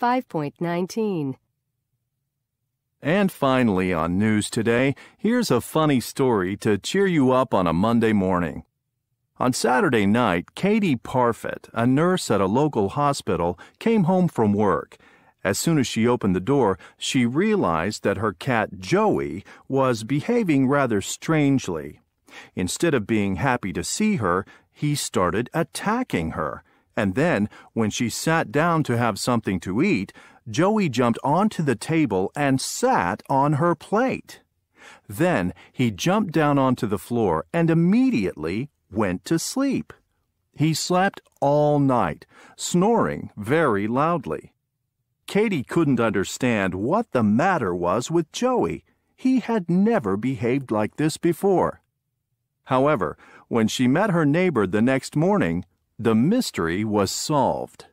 5.19. And finally, on News Today, here's a funny story to cheer you up on a Monday morning. On Saturday night, Katie Parfit, a nurse at a local hospital, came home from work. As soon as she opened the door, she realized that her cat Joey was behaving rather strangely. Instead of being happy to see her, he started attacking her. And then, when she sat down to have something to eat, Joey jumped onto the table and sat on her plate. Then he jumped down onto the floor and immediately went to sleep. He slept all night, snoring very loudly. Katie couldn't understand what the matter was with Joey. He had never behaved like this before. However, when she met her neighbor the next morning, the mystery was solved.